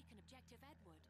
take an objective Edward.